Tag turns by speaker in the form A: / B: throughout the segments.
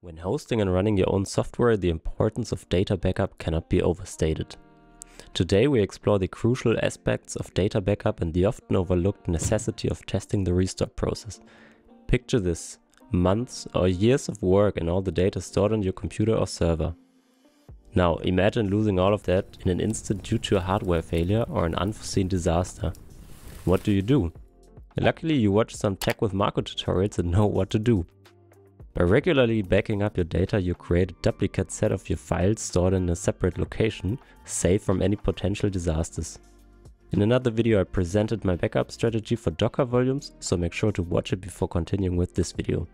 A: When hosting and running your own software, the importance of data backup cannot be overstated. Today we explore the crucial aspects of data backup and the often overlooked necessity of testing the restore process. Picture this, months or years of work and all the data stored on your computer or server. Now imagine losing all of that in an instant due to a hardware failure or an unforeseen disaster. What do you do? Luckily you watch some Tech with Marco tutorials and know what to do. By regularly backing up your data, you create a duplicate set of your files stored in a separate location, safe from any potential disasters. In another video I presented my backup strategy for Docker volumes, so make sure to watch it before continuing with this video.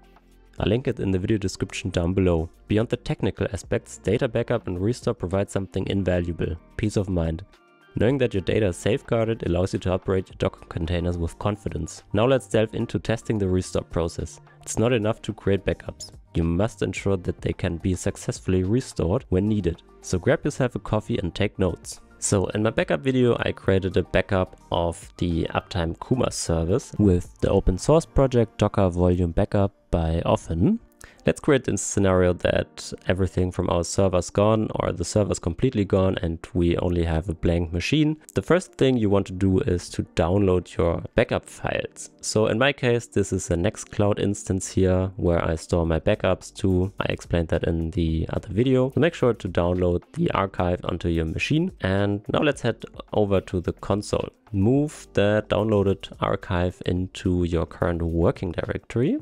A: I'll link it in the video description down below. Beyond the technical aspects, data backup and restore provide something invaluable, peace of mind. Knowing that your data is safeguarded allows you to operate your Docker containers with confidence. Now let's delve into testing the restore process. It's not enough to create backups. You must ensure that they can be successfully restored when needed. So grab yourself a coffee and take notes. So in my backup video, I created a backup of the Uptime Kuma service with the open source project Docker Volume Backup by offen. Let's create a scenario that everything from our server's gone or the server's completely gone and we only have a blank machine. The first thing you want to do is to download your backup files. So in my case, this is a Nextcloud instance here where I store my backups to. I explained that in the other video. So make sure to download the archive onto your machine. And now let's head over to the console. Move the downloaded archive into your current working directory.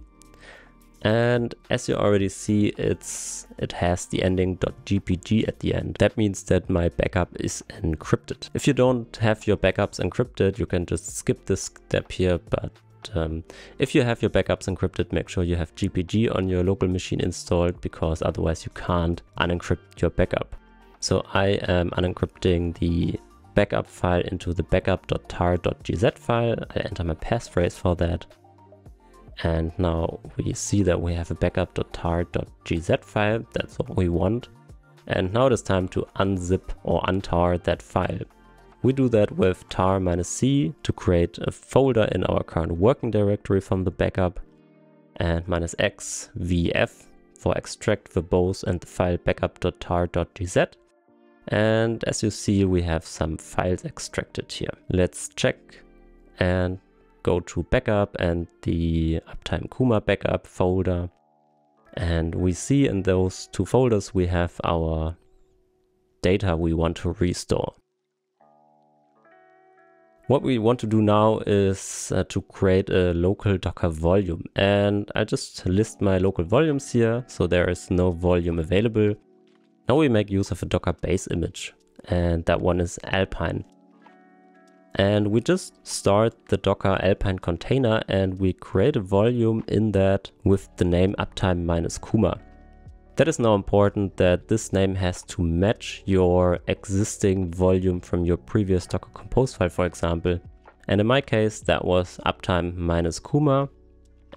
A: And as you already see, it's it has the ending .gpg at the end. That means that my backup is encrypted. If you don't have your backups encrypted, you can just skip this step here, but um, if you have your backups encrypted, make sure you have GPG on your local machine installed because otherwise you can't unencrypt your backup. So I am unencrypting the backup file into the backup.tar.gz file. I enter my passphrase for that and now we see that we have a backup.tar.gz file. That's what we want. And now it is time to unzip or untar that file. We do that with tar-c to create a folder in our current working directory from the backup and minus x vf for extract verbose and the file backup.tar.gz. And as you see, we have some files extracted here. Let's check and go to backup and the Uptime Kuma backup folder. And we see in those two folders, we have our data we want to restore. What we want to do now is uh, to create a local Docker volume. And I just list my local volumes here, so there is no volume available. Now we make use of a Docker base image, and that one is Alpine. And we just start the Docker Alpine container and we create a volume in that with the name uptime minus Kuma. That is now important that this name has to match your existing volume from your previous Docker Compose file, for example. And in my case, that was uptime minus Kuma.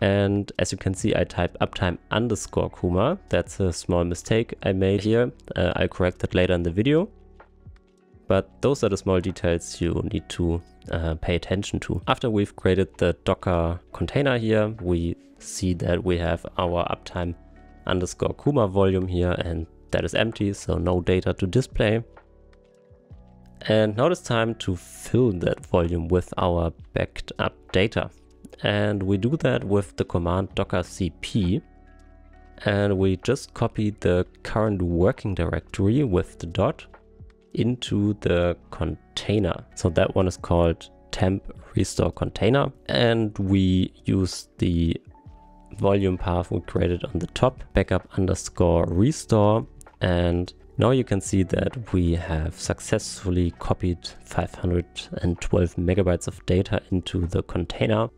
A: And as you can see, I type uptime underscore Kuma. That's a small mistake I made here. Uh, I'll correct that later in the video. But those are the small details you need to uh, pay attention to. After we've created the Docker container here, we see that we have our uptime underscore Kuma volume here and that is empty, so no data to display. And now it's time to fill that volume with our backed up data. And we do that with the command docker cp. And we just copy the current working directory with the dot into the container. So that one is called temp restore container. And we use the volume path we created on the top, backup underscore restore. And now you can see that we have successfully copied 512 megabytes of data into the container.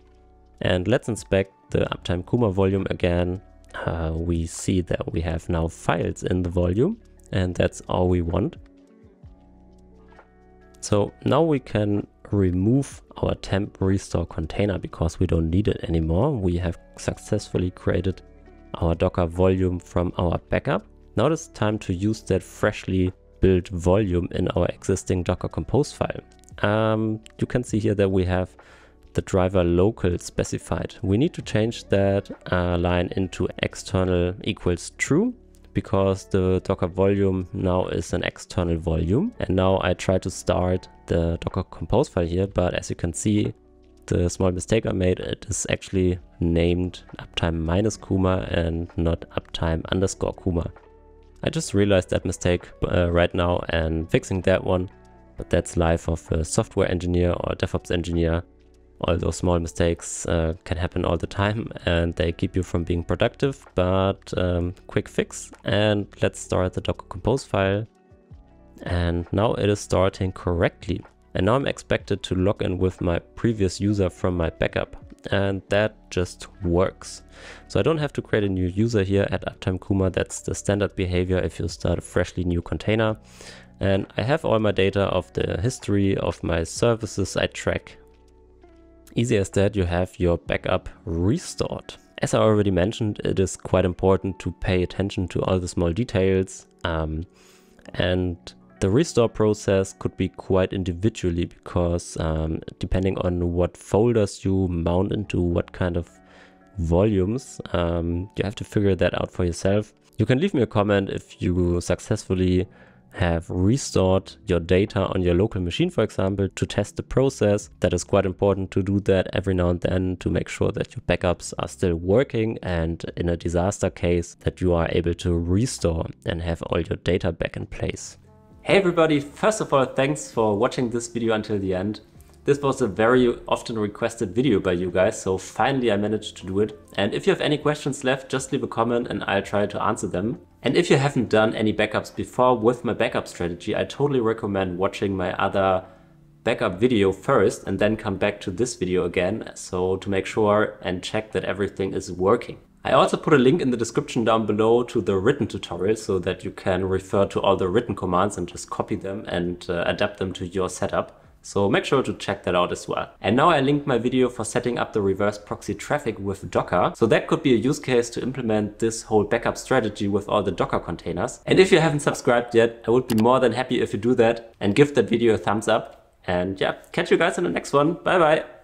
A: And let's inspect the Uptime Kuma volume again. Uh, we see that we have now files in the volume and that's all we want. So now we can remove our temp restore container because we don't need it anymore. We have successfully created our Docker volume from our backup. Now it's time to use that freshly built volume in our existing Docker Compose file. Um, you can see here that we have the driver local specified. We need to change that uh, line into external equals true because the Docker volume now is an external volume. And now I try to start the Docker compose file here, but as you can see, the small mistake I made, it is actually named uptime minus Kuma and not uptime underscore Kuma. I just realized that mistake uh, right now and fixing that one, but that's life of a software engineer or DevOps engineer all those small mistakes uh, can happen all the time and they keep you from being productive, but um, quick fix. And let's start the Docker Compose file. And now it is starting correctly. And now I'm expected to log in with my previous user from my backup. And that just works. So I don't have to create a new user here at Uptime Kuma. That's the standard behavior if you start a freshly new container. And I have all my data of the history of my services I track Easy as that, you have your backup restored. As I already mentioned, it is quite important to pay attention to all the small details. Um, and the restore process could be quite individually because um, depending on what folders you mount into what kind of volumes, um, you have to figure that out for yourself. You can leave me a comment if you successfully have restored your data on your local machine, for example, to test the process. That is quite important to do that every now and then to make sure that your backups are still working and in a disaster case that you are able to restore and have all your data back in place. Hey everybody, first of all, thanks for watching this video until the end. This was a very often requested video by you guys, so finally I managed to do it. And if you have any questions left, just leave a comment and I'll try to answer them. And if you haven't done any backups before with my backup strategy, I totally recommend watching my other backup video first and then come back to this video again. So to make sure and check that everything is working. I also put a link in the description down below to the written tutorial so that you can refer to all the written commands and just copy them and uh, adapt them to your setup. So make sure to check that out as well. And now I linked my video for setting up the reverse proxy Traefik with Docker. So that could be a use case to implement this whole backup strategy with all the Docker containers. And if you haven't subscribed yet, I would be more than happy if you do that and give that video a thumbs up. And yeah, catch you guys in the next one. Bye bye.